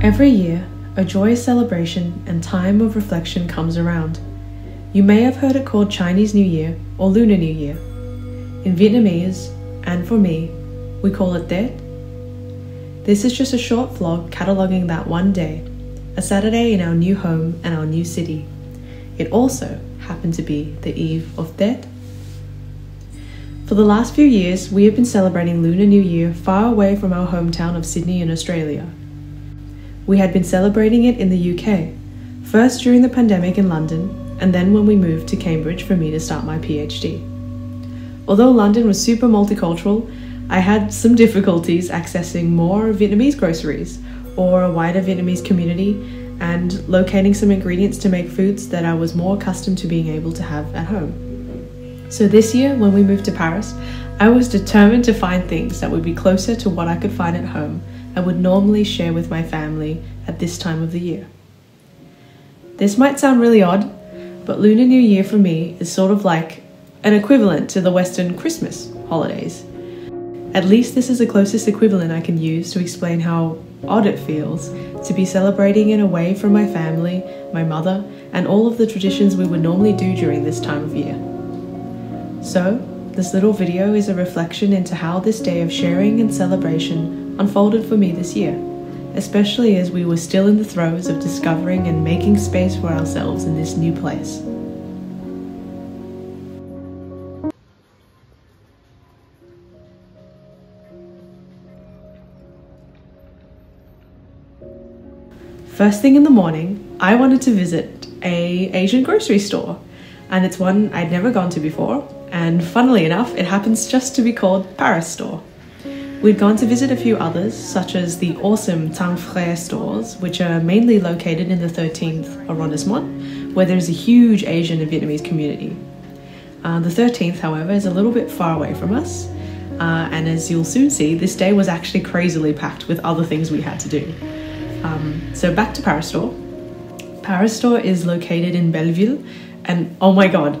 Every year, a joyous celebration and time of reflection comes around. You may have heard it called Chinese New Year or Lunar New Year. In Vietnamese, and for me, we call it Tết. This is just a short vlog cataloguing that one day, a Saturday in our new home and our new city. It also happened to be the eve of Tết. For the last few years, we have been celebrating Lunar New Year far away from our hometown of Sydney in Australia. We had been celebrating it in the UK, first during the pandemic in London, and then when we moved to Cambridge for me to start my PhD. Although London was super multicultural, I had some difficulties accessing more Vietnamese groceries or a wider Vietnamese community and locating some ingredients to make foods that I was more accustomed to being able to have at home. So this year, when we moved to Paris, I was determined to find things that would be closer to what I could find at home I would normally share with my family at this time of the year. This might sound really odd, but Lunar New Year for me is sort of like an equivalent to the Western Christmas holidays. At least this is the closest equivalent I can use to explain how odd it feels to be celebrating in away from my family, my mother, and all of the traditions we would normally do during this time of year. So, this little video is a reflection into how this day of sharing and celebration unfolded for me this year, especially as we were still in the throes of discovering and making space for ourselves in this new place. First thing in the morning, I wanted to visit a Asian grocery store, and it's one I'd never gone to before, and funnily enough, it happens just to be called Paris Store. We'd gone to visit a few others, such as the awesome Tang Frères stores, which are mainly located in the 13th arrondissement, where there's a huge Asian and Vietnamese community. Uh, the 13th, however, is a little bit far away from us, uh, and as you'll soon see, this day was actually crazily packed with other things we had to do. Um, so back to Paris Store. Paris Store is located in Belleville, and oh my god,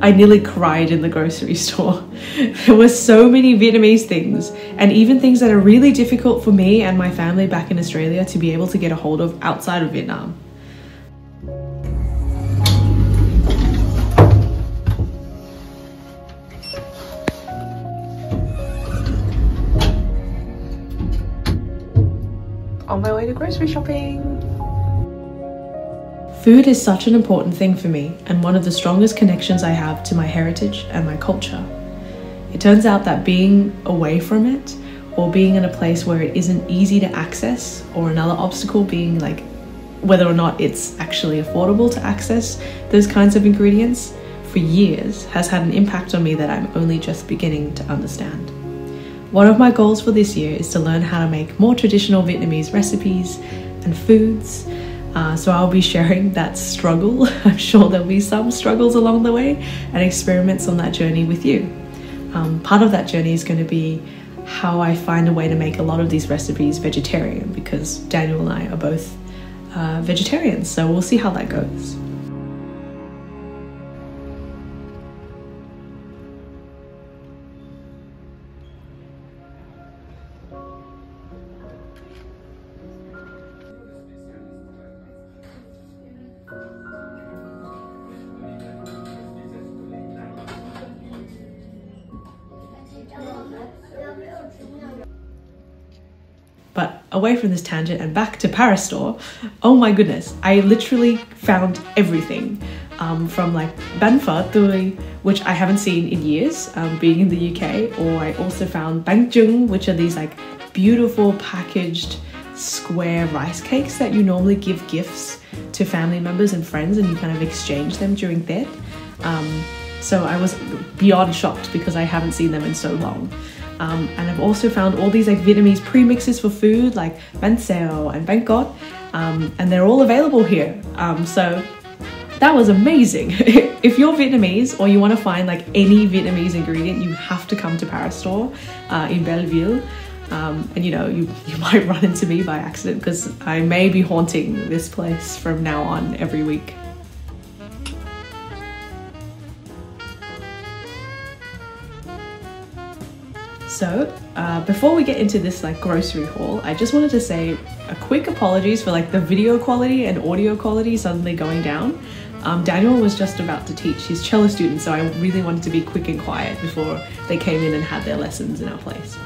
I nearly cried in the grocery store. there were so many Vietnamese things, and even things that are really difficult for me and my family back in Australia to be able to get a hold of outside of Vietnam. On my way to grocery shopping. Food is such an important thing for me and one of the strongest connections I have to my heritage and my culture. It turns out that being away from it or being in a place where it isn't easy to access or another obstacle being like whether or not it's actually affordable to access those kinds of ingredients for years has had an impact on me that I'm only just beginning to understand. One of my goals for this year is to learn how to make more traditional Vietnamese recipes and foods uh, so I'll be sharing that struggle. I'm sure there'll be some struggles along the way and experiments on that journey with you. Um, part of that journey is going to be how I find a way to make a lot of these recipes vegetarian because Daniel and I are both uh, vegetarians, so we'll see how that goes. Away from this tangent and back to Paris store, oh my goodness, I literally found everything. Um, from like phở tươi, which I haven't seen in years, um, being in the UK, or I also found chưng, which are these like beautiful packaged square rice cakes that you normally give gifts to family members and friends and you kind of exchange them during Tết. Um, so I was beyond shocked because I haven't seen them in so long. Um, and I've also found all these like Vietnamese premixes for food like xèo and cốt, um, and they're all available here. Um, so that was amazing. if you're Vietnamese or you want to find like any Vietnamese ingredient, you have to come to Paris store uh, in Belleville. Um, and you know, you, you might run into me by accident because I may be haunting this place from now on every week. So, uh, before we get into this like grocery haul, I just wanted to say a quick apologies for like the video quality and audio quality suddenly going down. Um, Daniel was just about to teach his cello students, so I really wanted to be quick and quiet before they came in and had their lessons in our place.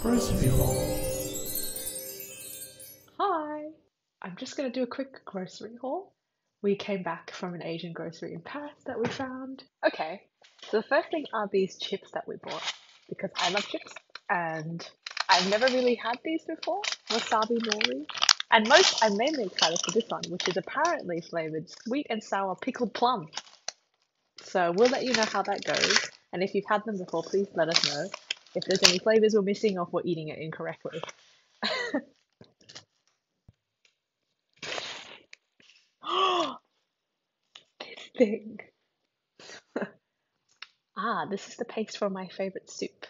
Grocery haul. Hi! I'm just going to do a quick grocery haul. We came back from an Asian grocery in Paris that we found. Okay, so the first thing are these chips that we bought because I love chips and I've never really had these before wasabi nori. And most, I'm mainly excited for this one, which is apparently flavored sweet and sour pickled plum. So we'll let you know how that goes. And if you've had them before, please let us know if there's any flavors we're missing or if we're eating it incorrectly. this thing. ah, this is the paste for my favorite soup,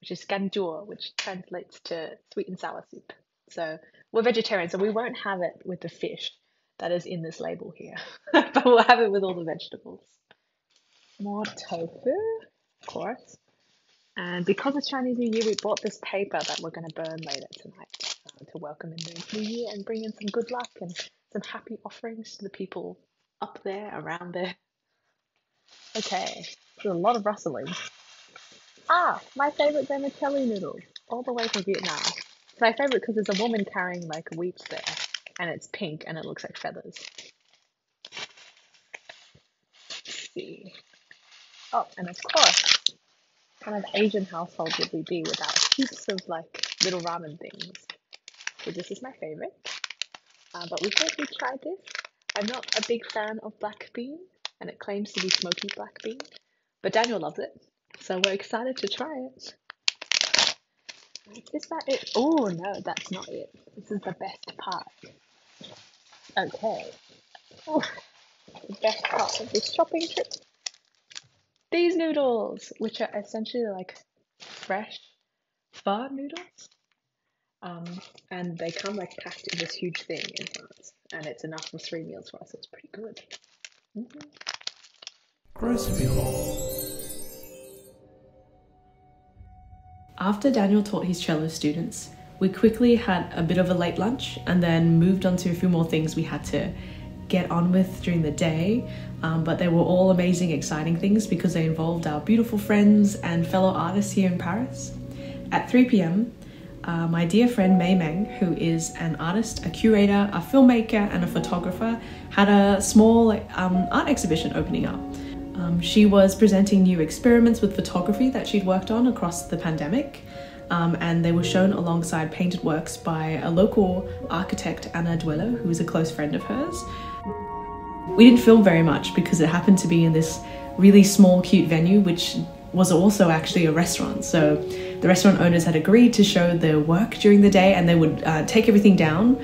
which is canh chua, which translates to sweet and sour soup. So we're vegetarian, so we won't have it with the fish that is in this label here, but we'll have it with all the vegetables. More tofu, of course. And because it's Chinese New Year, we bought this paper that we're going to burn later tonight uh, to welcome in the new year and bring in some good luck and some happy offerings to the people up there, around there. Okay, there's a lot of rustling. Ah, my favorite vermicelli noodles, all the way from Vietnam. It's my favorite because there's a woman carrying like wheat there, and it's pink and it looks like feathers. Let's see. Oh, and of course, kind of Asian household would we be without heaps of like little ramen things? So this is my favorite. Uh, but we thought we'd try this. I'm not a big fan of black bean, and it claims to be smoky black bean, but Daniel loves it, so we're excited to try it. Is that it? Oh no, that's not it. This is the best part. Okay. Oh, the best part of this shopping trip these noodles, which are essentially like fresh pho noodles. Um, and they come like packed in this huge thing in France, and it's enough for three meals for us. It's pretty good. Mm-hmm. Grocery. After Daniel taught his cello students, we quickly had a bit of a late lunch and then moved on to a few more things we had to get on with during the day, um, but they were all amazing, exciting things because they involved our beautiful friends and fellow artists here in Paris. At 3 pm, uh, my dear friend May Meng, who is an artist, a curator, a filmmaker, and a photographer, had a small um, art exhibition opening up. Um, she was presenting new experiments with photography that she'd worked on across the pandemic, um, and they were shown alongside painted works by a local architect, Anna Duelo, who is a close friend of hers. We didn't film very much because it happened to be in this really small, cute venue, which was also actually a restaurant. So the restaurant owners had agreed to show their work during the day and they would uh, take everything down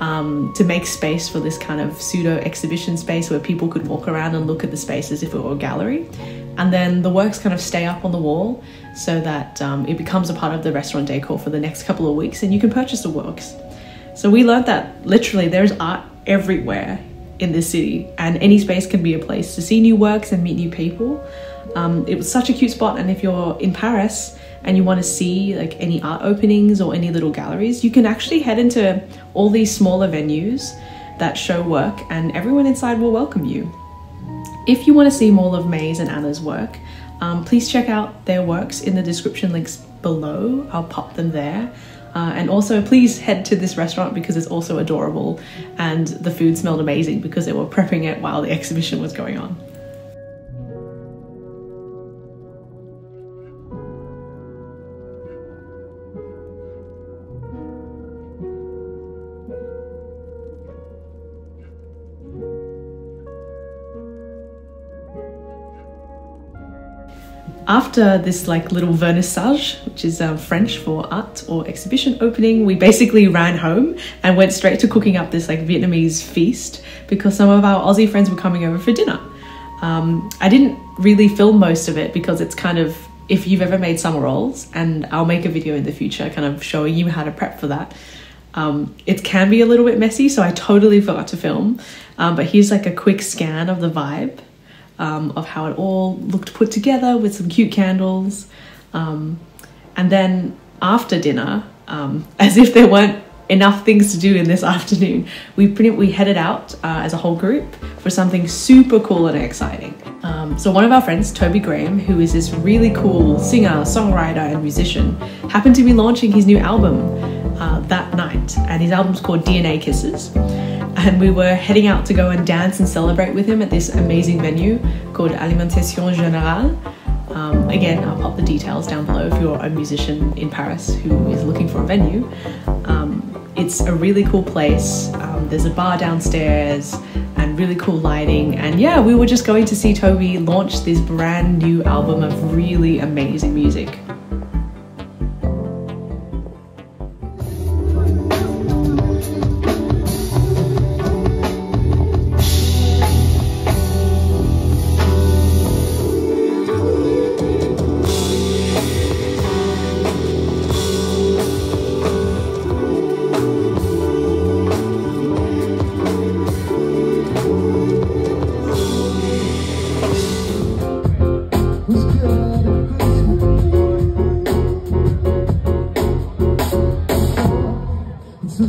um, to make space for this kind of pseudo exhibition space where people could walk around and look at the space as if it were a gallery. And then the works kind of stay up on the wall so that um, it becomes a part of the restaurant decor for the next couple of weeks and you can purchase the works. So we learned that literally there's art everywhere in this city and any space can be a place to see new works and meet new people. Um, it was such a cute spot and if you're in Paris, and you want to see like any art openings or any little galleries, you can actually head into all these smaller venues that show work and everyone inside will welcome you. If you want to see more of May's and Anna's work, um, please check out their works in the description links below. I'll pop them there. Uh, and also, please head to this restaurant because it's also adorable and the food smelled amazing because they were prepping it while the exhibition was going on. After this like little vernissage, which is um, French for art or exhibition opening, we basically ran home and went straight to cooking up this like Vietnamese feast because some of our Aussie friends were coming over for dinner. Um, I didn't really film most of it because it's kind of if you've ever made summer rolls, and I'll make a video in the future kind of showing you how to prep for that. Um, it can be a little bit messy, so I totally forgot to film. Um, but here's like a quick scan of the vibe um, of how it all looked put together with some cute candles. Um, and then after dinner, um, as if there weren't enough things to do in this afternoon, we pretty, we headed out uh, as a whole group for something super cool and exciting. Um, so one of our friends, Toby Graham, who is this really cool singer, songwriter, and musician, happened to be launching his new album uh, that night, and his album's called DNA Kisses. And we were heading out to go and dance and celebrate with him at this amazing venue called Alimentation Générale. Um, again, I'll pop the details down below if you're a musician in Paris who is looking for a venue. Um, it's a really cool place. Um, there's a bar downstairs and really cool lighting. And yeah, we were just going to see Toby launch this brand new album of really amazing music. So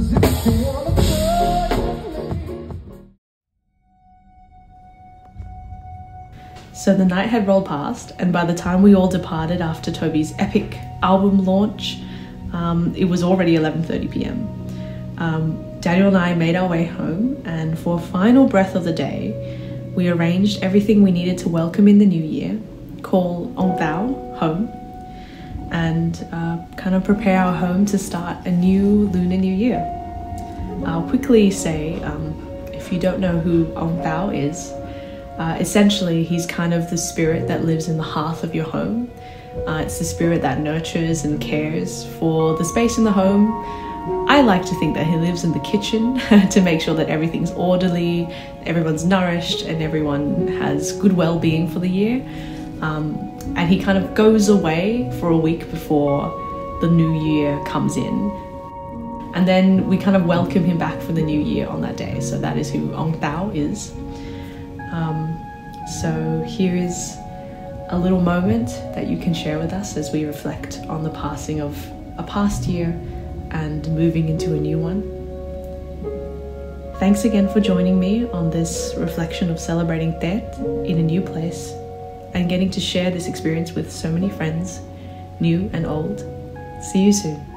the night had rolled past, and by the time we all departed after Toby's epic album launch, um, it was already 11:30 p.m. Um, Daniel and I made our way home, and for a final breath of the day, we arranged everything we needed to welcome in the new year, call Ông Táo home, and uh, kind of prepare our home to start a new Lunar New Year. I'll quickly say, um, if you don't know who Ông Táo is, uh, essentially, he's kind of the spirit that lives in the hearth of your home. Uh, it's the spirit that nurtures and cares for the space in the home. I like to think that he lives in the kitchen to make sure that everything's orderly, everyone's nourished, and everyone has good well being for the year. Um, and he kind of goes away for a week before the new year comes in. And then we kind of welcome him back for the new year on that day. So that is who Ông Táo is. Um, so here is a little moment that you can share with us as we reflect on the passing of a past year and moving into a new one. Thanks again for joining me on this reflection of celebrating Tet in a new place and getting to share this experience with so many friends, new and old. See you soon.